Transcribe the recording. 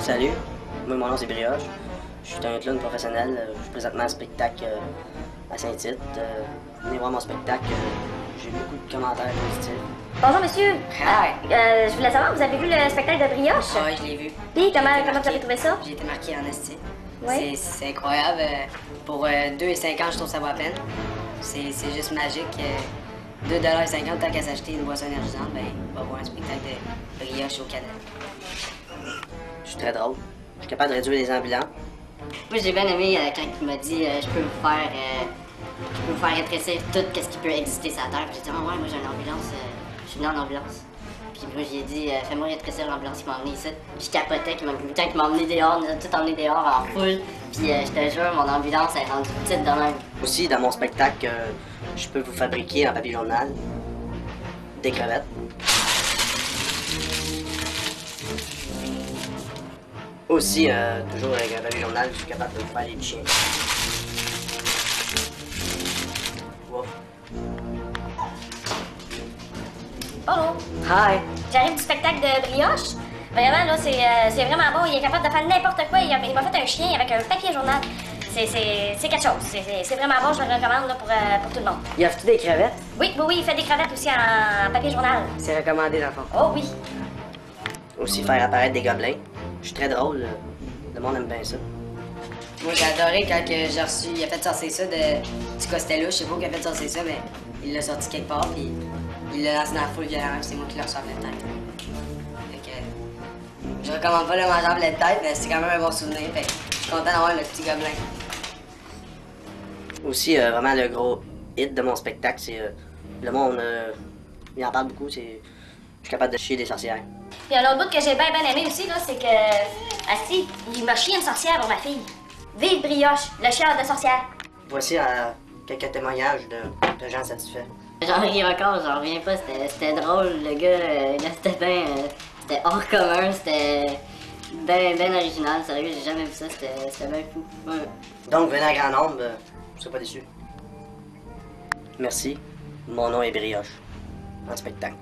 Salut, moi mon nom c'est Brioche. Je suis un clown professionnel. Euh, Je suis présentement un spectacle euh, à Saint-Tite. Euh, Venez voir mon spectacle. J'ai beaucoup de commentaires positifs. Bonjour monsieur. Hi. Euh, je voulais savoir, vous avez vu le spectacle de Brioche? Ah ouais, je l'ai vu. Puis comment, comment vous avez trouvé ça? J'ai été marqué en esti. Ouais. C'est- incroyable. Pour 2 et 5 ans, je trouve ça vaut la peine. C'est juste magique. euh, 2,50 tant qu'à s'acheter une boisson énergisante, ben, on va voir un spectacle de brioche au Canada. Je suis très drôle. Je suis capable de réduire les ambulants. Moi, j'ai bien aimé euh, quand il m'a dit euh, je peux vous faire euh, je peux vous faire rétrécir tout ce qui peut exister sur la Terre. Puis j'ai dit, ah ouais, moi j'ai une ambulance, euh, je suis venu en ambulance. Puis moi, j'ai dit, fais-moi rétrécir l'ambulance qui m'a emmené ici. Je capotais, qu'il m'a quand il m'a emmené dehors, on a tout emmené dehors en foule. Puis je te jure, mon ambulance est rendue petite de même. Aussi, dans mon spectacle, je peux vous fabriquer en papier journal des crevettes. Aussi, euh, toujours avec un papier journal, je suis capable de faire des chiens. Wow. Bonjour. Hi! J'arrive du spectacle de Brioche. Vraiment, là, c'est euh, c'est vraiment bon. Il est capable de faire n'importe quoi. Il m'a fait un chien avec un papier journal. C'est- quelque chose. C'est- vraiment bon. Je le recommande là, pour, euh, pour tout le monde. Il a tu des crevettes? Oui, oui, oui, il fait des crevettes aussi en papier journal. C'est recommandé dans le fond. Oh oui. Aussi, faire apparaître des gobelins. Je suis très drôle. Le monde aime bien ça. Moi, j'ai adoré quand j'ai reçu. Il a fait sortir ça de, du Costello. Je sais pas où il a fait sortir ça, mais il l'a sorti quelque part, puis il l'a lancé dans la foule violemment. C'est moi qui l'ai reçu en pleine tête. Fait que. Je recommande pas le manger en pleine tête, mais c'est quand même un bon souvenir. Fait que je suis content d'avoir le petit gobelin. Aussi, euh, vraiment, le gros hit de mon spectacle, c'est. euh, le monde, euh, il en parle beaucoup, c'est. Je suis capable de chier des sorcières. Puis un autre bout que j'ai bien, bien aimé aussi, là, c'est que. Asti, il m'a chié une sorcière pour ma fille. Vive Brioche, le chien de sorcière. Voici euh, quelques témoignages de, de gens satisfaits. J'en ris encore, j'en reviens pas. C'était c'était drôle, le gars. euh, là, c'était bien. euh, c'était hors commun, c'était. Ben, ben original, sérieux, j'ai jamais vu ça, c'était c'était bien fou. Ouais. Donc, venez à grand nombre, euh, vous ne serez pas déçus. Merci. Mon nom est Brioche. En spectacle.